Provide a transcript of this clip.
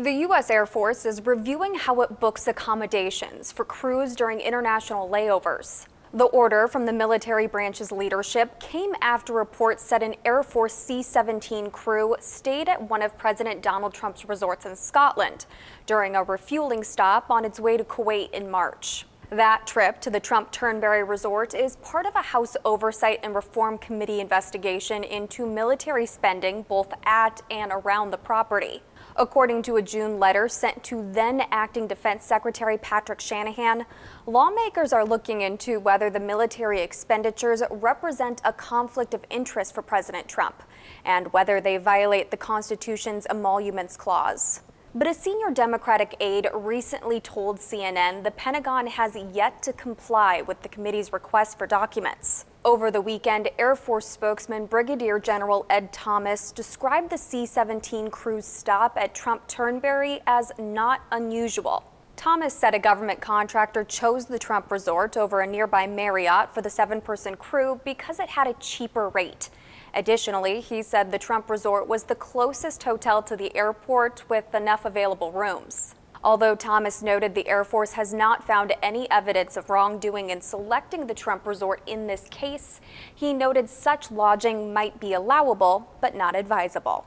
The U.S. Air Force is reviewing how it books accommodations for crews during international layovers. The order from the military branch's leadership came after reports said an Air Force C 17 crew stayed at one of President Donald Trump's resorts in Scotland during a refueling stop on its way to Kuwait in March. That trip to the Trump Turnberry Resort is part of a House Oversight and Reform Committee investigation into military spending both at and around the property. According to a June letter sent to then acting Defense Secretary Patrick Shanahan, lawmakers are looking into whether the military expenditures represent a conflict of interest for President Trump and whether they violate the Constitution's emoluments clause. But a senior Democratic aide recently told CNN the Pentagon has yet to comply with the committee's request for documents. Over the weekend, Air Force spokesman Brigadier General Ed Thomas described the C 17 crew's stop at Trump Turnberry as not unusual. Thomas said a government contractor chose the Trump resort over a nearby Marriott for the seven person crew because it had a cheaper rate. Additionally, he said the Trump resort was the closest hotel to the airport with enough available rooms. Although Thomas noted the Air Force has not found any evidence of wrongdoing in selecting the Trump resort in this case, he noted such lodging might be allowable but not advisable.